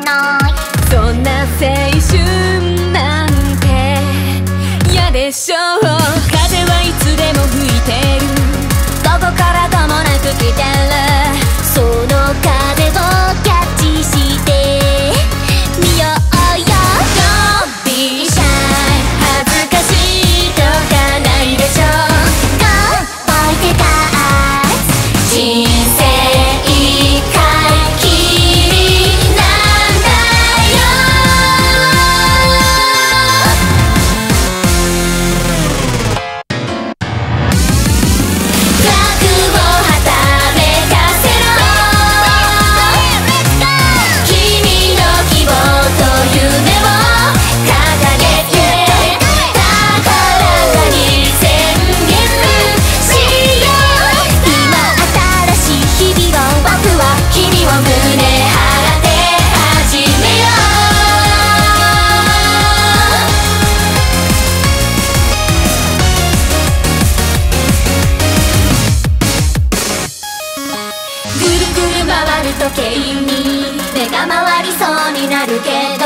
呢。るけど